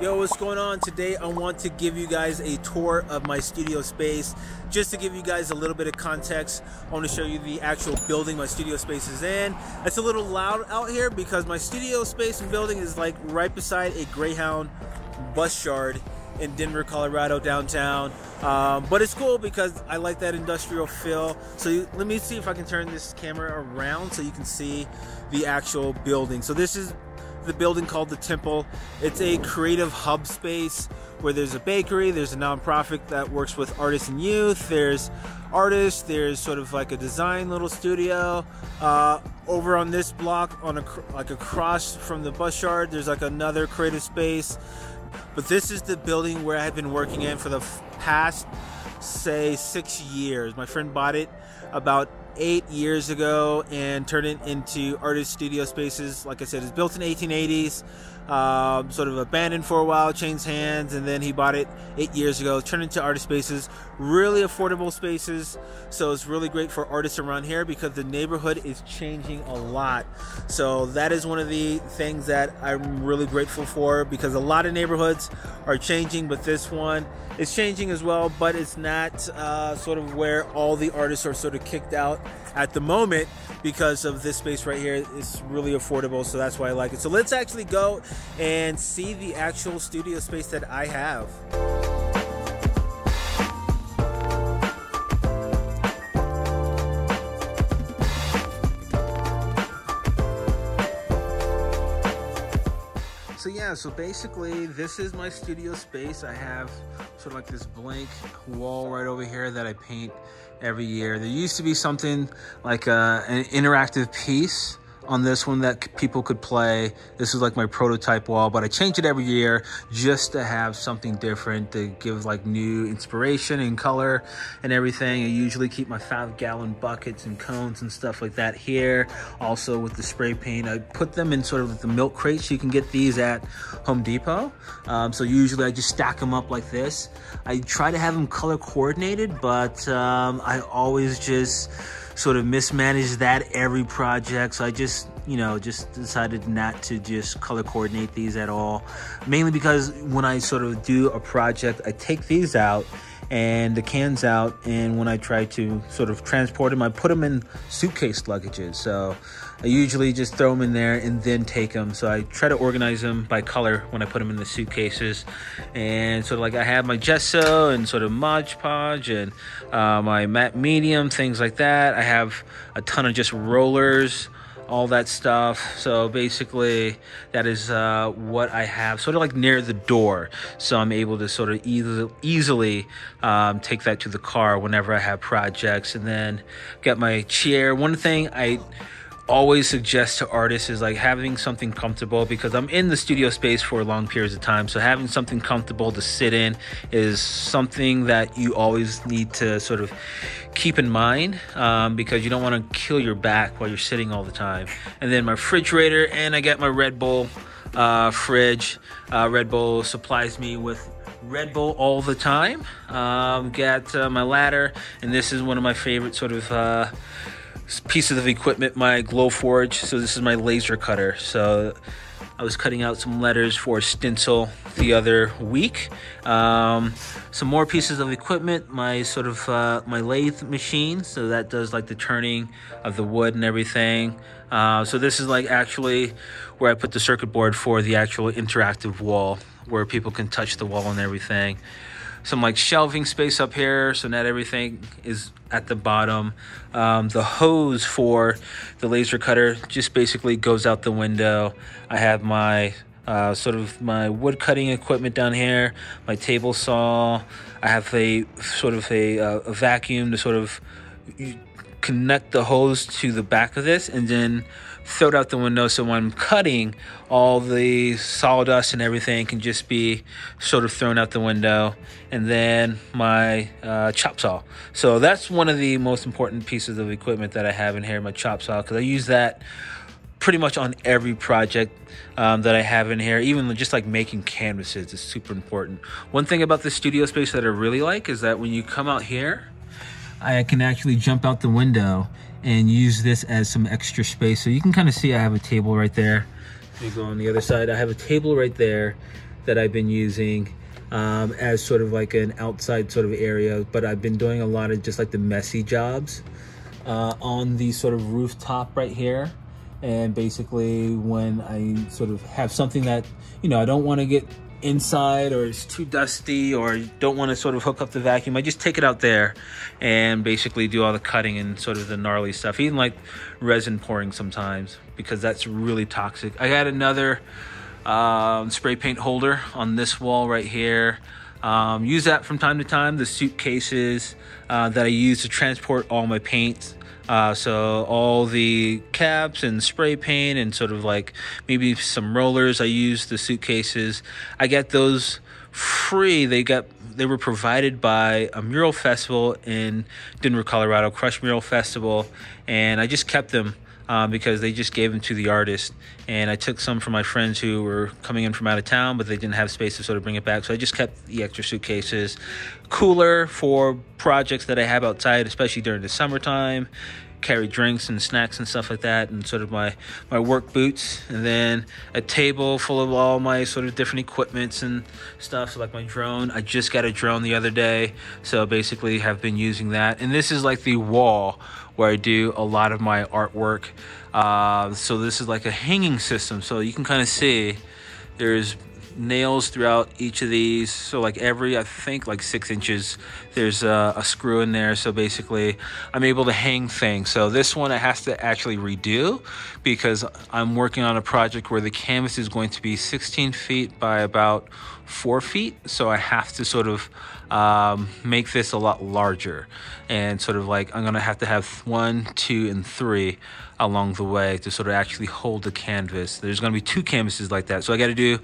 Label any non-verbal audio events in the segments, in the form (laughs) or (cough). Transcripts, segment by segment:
Yo, what's going on? Today I want to give you guys a tour of my studio space. Just to give you guys a little bit of context, I want to show you the actual building my studio space is in. It's a little loud out here because my studio space and building is like right beside a Greyhound bus yard in Denver, Colorado, downtown. Um, but it's cool because I like that industrial feel. So you, let me see if I can turn this camera around so you can see the actual building. So this is the building called the Temple. It's a creative hub space where there's a bakery, there's a nonprofit that works with artists and youth, there's artists, there's sort of like a design little studio. Uh, over on this block, on a like across from the bus yard, there's like another creative space. But this is the building where I have been working in for the past, say, six years. My friend bought it about eight years ago and turned it into artist studio spaces. Like I said, it's built in 1880s, um, sort of abandoned for a while, changed hands, and then he bought it eight years ago, turned into artist spaces. Really affordable spaces, so it's really great for artists around here because the neighborhood is changing a lot. So that is one of the things that I'm really grateful for because a lot of neighborhoods are changing, but this one is changing as well. But it's not uh, sort of where all the artists are sort of kicked out at the moment because of this space right here. It's really affordable, so that's why I like it. So let's actually go and see the actual studio space that I have. So yeah, so basically this is my studio space. I have sort of like this blank wall right over here that I paint every year. There used to be something like a, uh, an interactive piece on this one that people could play. This is like my prototype wall, but I change it every year just to have something different to give like new inspiration and color and everything. I usually keep my five gallon buckets and cones and stuff like that here. Also with the spray paint, I put them in sort of the milk crates. You can get these at Home Depot. Um, so usually I just stack them up like this. I try to have them color coordinated, but um, I always just sort of mismanage that every project. So I just, you know, just decided not to just color coordinate these at all. Mainly because when I sort of do a project, I take these out and the cans out and when I try to sort of transport them I put them in suitcase luggages. So I usually just throw them in there and then take them so I try to organize them by color when I put them in the suitcases. And sort of like I have my gesso and sort of Mod Podge and uh, my matte medium things like that. I have a ton of just rollers all that stuff. So basically, that is uh, what I have sort of like near the door. So I'm able to sort of easily, easily um, take that to the car whenever I have projects and then get my chair. One thing I always suggest to artists is like having something comfortable because I'm in the studio space for long periods of time. So having something comfortable to sit in is something that you always need to sort of keep in mind um, because you don't want to kill your back while you're sitting all the time. And then my refrigerator and I got my Red Bull uh, fridge. Uh, Red Bull supplies me with Red Bull all the time. Um, got uh, my ladder, and this is one of my favorite sort of uh, pieces of equipment, my Glowforge. So this is my laser cutter. So I was cutting out some letters for stencil the other week. Um, some more pieces of equipment, my sort of uh, my lathe machine. So that does like the turning of the wood and everything. Uh, so this is like actually where I put the circuit board for the actual interactive wall where people can touch the wall and everything some like shelving space up here so not everything is at the bottom. Um, the hose for the laser cutter just basically goes out the window. I have my uh, sort of my wood cutting equipment down here my table saw. I have a sort of a, uh, a vacuum to sort of connect the hose to the back of this and then throw it out the window so when I'm cutting all the sawdust and everything can just be sort of thrown out the window and then my uh, chop saw so that's one of the most important pieces of equipment that I have in here my chop saw because I use that pretty much on every project um, that I have in here, even just like making canvases is super important. One thing about the studio space that I really like is that when you come out here, I can actually jump out the window and use this as some extra space. So you can kind of see I have a table right there. Me go on the other side. I have a table right there that I've been using um, as sort of like an outside sort of area, but I've been doing a lot of just like the messy jobs uh, on the sort of rooftop right here. And basically when I sort of have something that, you know, I don't want to get inside or it's too dusty or don't want to sort of hook up the vacuum, I just take it out there and basically do all the cutting and sort of the gnarly stuff. Even like resin pouring sometimes because that's really toxic. I got another um, spray paint holder on this wall right here. Um, use that from time to time. The suitcases uh, that I use to transport all my paints. Uh, so all the caps and spray paint and sort of like maybe some rollers. I use the suitcases. I get those free. They got they were provided by a mural festival in Denver, Colorado, Crush Mural Festival, and I just kept them uh, because they just gave them to the artist. And I took some from my friends who were coming in from out of town, but they didn't have space to sort of bring it back. So I just kept the extra suitcases. Cooler for projects that I have outside, especially during the summertime carry drinks and snacks and stuff like that and sort of my my work boots. And then a table full of all my sort of different equipments and stuff so like my drone. I just got a drone the other day so basically have been using that. And this is like the wall where i do a lot of my artwork. Uh, so this is like a hanging system. So you can kind of see there's nails throughout each of these. So like every i think like six inches there's a, a, screw in there. So basically i'm able to hang things. So this one i have to actually redo because i'm working on a project where the canvas is going to be 16 feet by about four feet. So i have to sort of um, make this a lot larger and sort of like i'm gonna have to have one two and three along the way to sort of actually hold the canvas. There's to be two canvases like that. So I got to do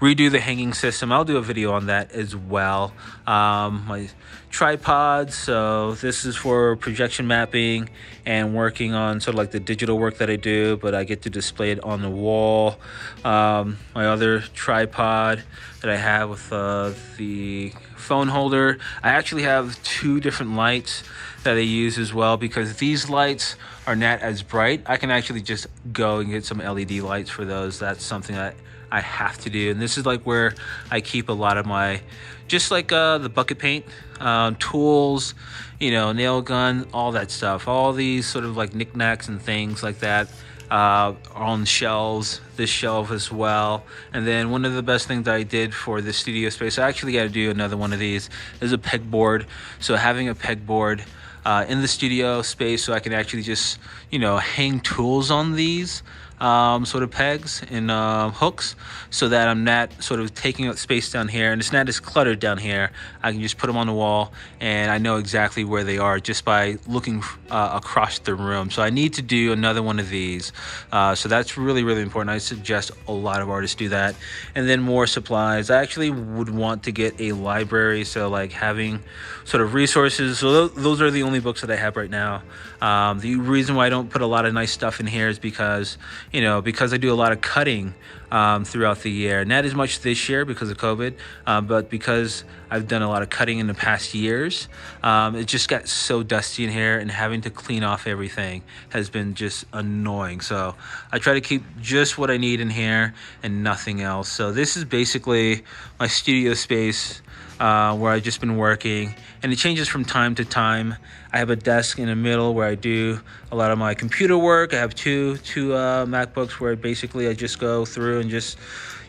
redo the hanging system. I'll do a video on that as well. Um, my tripod. So this is for projection mapping and working on sort of like the digital work that I do, but I get to display it on the wall. Um, my other tripod that I have with uh, the phone holder. I actually have two different lights that I use as well because these lights are not as bright. I can actually just go and get some LED lights for those. That's something that I have to do. And this is like where I keep a lot of my, just like uh, the bucket paint, um, tools, you know, nail gun, all that stuff. All these sort of like knickknacks and things like that uh, on shelves, this shelf as well. And then one of the best things I did for the studio space, I actually got to do another one of these, is a pegboard. So having a pegboard uh, in the studio space so I can actually just, you know, hang tools on these um, sort of pegs and uh, hooks so that I'm not sort of taking up space down here and it's not as cluttered down here. I can just put them on the wall and I know exactly where they are just by looking uh, across the room. So I need to do another one of these. Uh, so that's really, really important. I suggest a lot of artists do that. And then more supplies. I actually would want to get a library. So like having sort of resources. So those are the only books that I have right now. Um, the reason why I don't put a lot of nice stuff in here is because you know, because I do a lot of cutting um, throughout the year. Not as much this year because of COVID, uh, but because I've done a lot of cutting in the past years, um, it just got so dusty in here and having to clean off everything has been just annoying. So I try to keep just what I need in here and nothing else. So this is basically my studio space uh, where I've just been working, and it changes from time to time. I have a desk in the middle where I do a lot of my computer work. I have two two uh, MacBooks where basically I just go through and just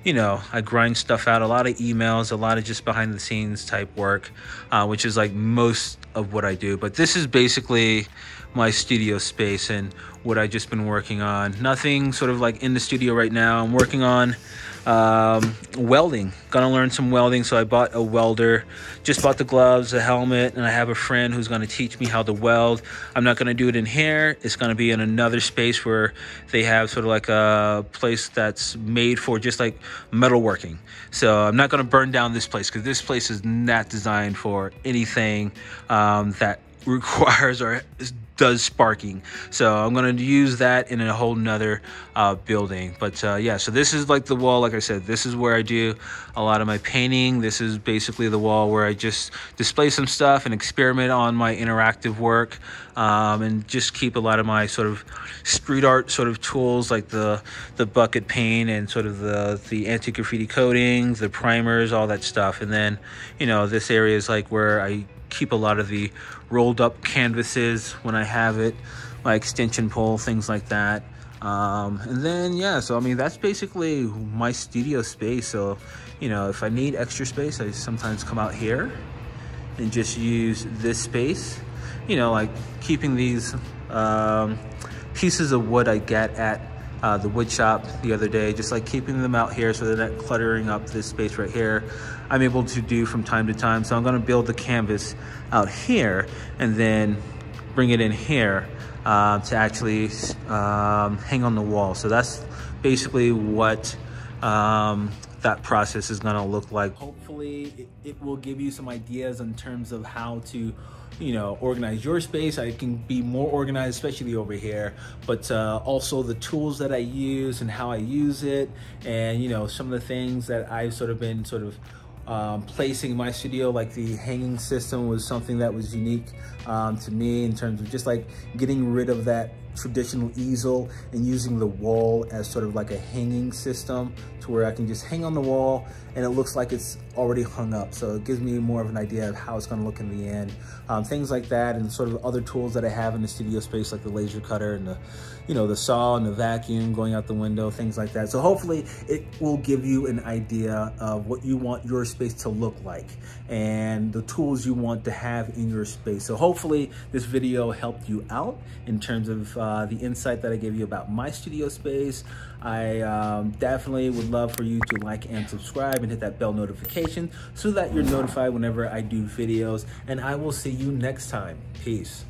you know, I grind stuff out, a lot of emails, a lot of just behind the scenes type work, uh, which is like most of what I do. But this is basically my studio space and what I just been working on. Nothing sort of like in the studio right now. I'm working on um, welding. Gonna learn some welding, so I bought a welder. Just bought the gloves, a helmet, and I have a friend who's gonna teach me how to weld. I'm not gonna do it in here. It's gonna be in another space where they have sort of like a place that's made for just like metalworking. So I'm not gonna burn down this place because this place is not designed for anything um, that (laughs) requires or does sparking. So I'm gonna use that in a whole nother uh, building. But uh, yeah, so this is like the wall, like I said, this is where I do a lot of my painting. This is basically the wall where I just display some stuff and experiment on my interactive work um, and just keep a lot of my sort of street art sort of tools like the, the bucket paint and sort of the, the anti-graffiti coatings, the primers, all that stuff. And then, you know, this area is like where I keep a lot of the rolled up canvases when I have it, my extension pole, things like that. Um, and then, yeah, so I mean, that's basically my studio space. So, you know, if I need extra space, I sometimes come out here and just use this space, you know, like keeping these um, pieces of wood I get at uh, the wood shop the other day, just like keeping them out here so they're not cluttering up this space right here. I'm able to do from time to time. So I'm gonna build the canvas out here and then bring it in here uh, to actually um, hang on the wall. So that's basically what um, that process is gonna look like. Hopefully it, it will give you some ideas in terms of how to you know, organize your space. I can be more organized, especially over here, but uh, also the tools that I use and how I use it. And, you know, some of the things that I've sort of been sort of um, placing my studio, like the hanging system was something that was unique um, to me in terms of just like getting rid of that traditional easel and using the wall as sort of like a hanging system to where I can just hang on the wall and it looks like it's already hung up. So it gives me more of an idea of how it's gonna look in the end. Um, things like that and sort of other tools that I have in the studio space like the laser cutter and the, you know, the saw and the vacuum going out the window, things like that. So hopefully it will give you an idea of what you want your space to look like and the tools you want to have in your space. So hopefully this video helped you out in terms of uh, the insight that I gave you about my studio space. I um, definitely would love for you to like and subscribe and hit that bell notification so that you're notified whenever I do videos. And I will see you next time. Peace.